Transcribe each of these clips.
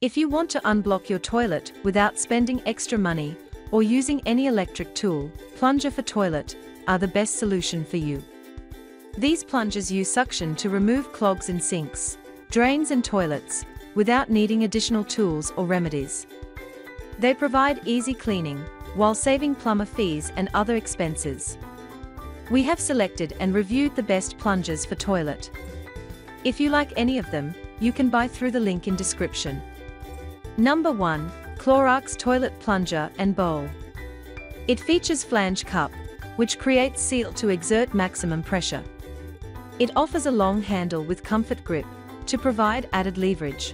If you want to unblock your toilet without spending extra money or using any electric tool, plunger for toilet are the best solution for you. These plungers use suction to remove clogs in sinks, drains and toilets without needing additional tools or remedies. They provide easy cleaning while saving plumber fees and other expenses. We have selected and reviewed the best plungers for toilet. If you like any of them, you can buy through the link in description. Number 1. Clorox Toilet Plunger and Bowl. It features flange cup, which creates seal to exert maximum pressure. It offers a long handle with comfort grip to provide added leverage.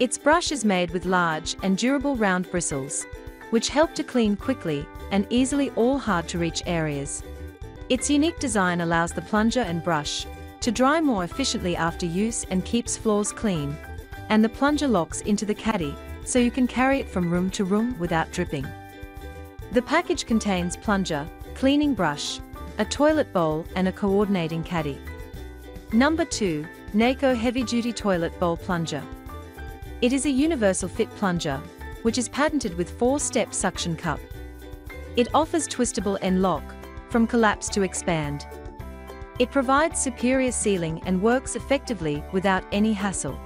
Its brush is made with large and durable round bristles, which help to clean quickly and easily all hard-to-reach areas. Its unique design allows the plunger and brush to dry more efficiently after use and keeps floors clean, and the plunger locks into the caddy so you can carry it from room to room without dripping. The package contains plunger, cleaning brush, a toilet bowl and a coordinating caddy. Number 2. NEIKO Heavy Duty Toilet Bowl Plunger. It is a universal fit plunger, which is patented with four-step suction cup. It offers twistable end lock, from collapse to expand. It provides superior sealing and works effectively without any hassle.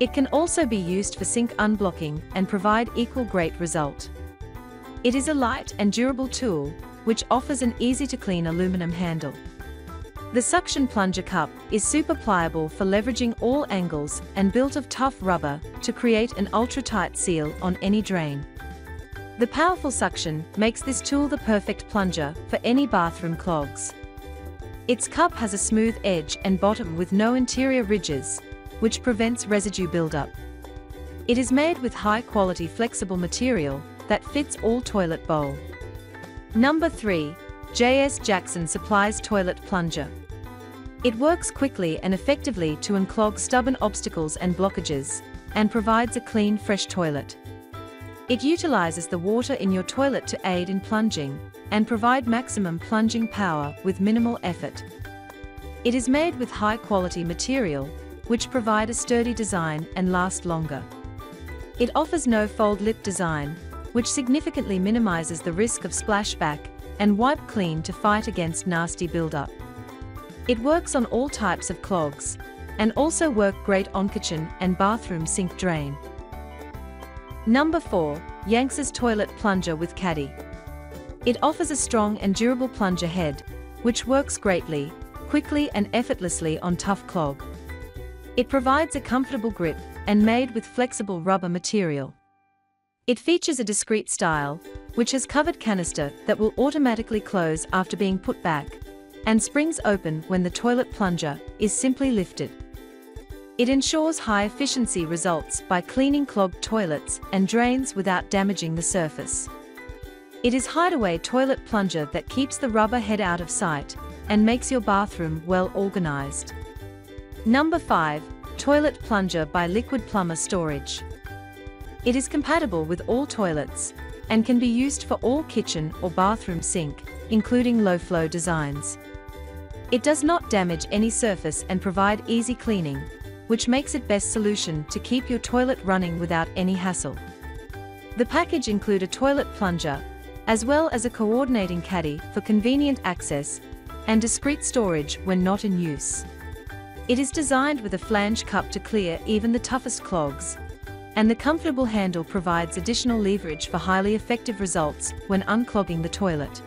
It can also be used for sink unblocking and provide equal great result. It is a light and durable tool, which offers an easy-to-clean aluminum handle. The suction plunger cup is super pliable for leveraging all angles and built of tough rubber to create an ultra-tight seal on any drain. The powerful suction makes this tool the perfect plunger for any bathroom clogs. Its cup has a smooth edge and bottom with no interior ridges, which prevents residue buildup. It is made with high-quality flexible material that fits all toilet bowl. Number 3. J.S. Jackson Supplies Toilet Plunger. It works quickly and effectively to unclog stubborn obstacles and blockages, and provides a clean, fresh toilet. It utilizes the water in your toilet to aid in plunging, and provide maximum plunging power with minimal effort. It is made with high-quality material, which provide a sturdy design and last longer. It offers no fold lip design, which significantly minimizes the risk of splashback and wipe clean to fight against nasty buildup. It works on all types of clogs, and also work great on kitchen and bathroom sink drain. Number 4. YANXUS Toilet Plunger with Caddy. It offers a strong and durable plunger head, which works greatly, quickly and effortlessly on tough clog. It provides a comfortable grip and made with flexible rubber material. It features a discreet style, which has covered canister that will automatically close after being put back, and springs open when the toilet plunger is simply lifted. It ensures high efficiency results by cleaning clogged toilets and drains without damaging the surface. It is hideaway toilet plunger that keeps the rubber head out of sight and makes your bathroom well organized. Number 5. Toilet Plunger by Liquid-Plumr Storage. It is compatible with all toilets and can be used for all kitchen or bathroom sink, including low-flow designs. It does not damage any surface and provide easy cleaning, which makes it best solution to keep your toilet running without any hassle. The package include a toilet plunger, as well as a coordinating caddy for convenient access and discreet storage when not in use. It is designed with a flange cup to clear even the toughest clogs, and the comfortable handle provides additional leverage for highly effective results when unclogging the toilet.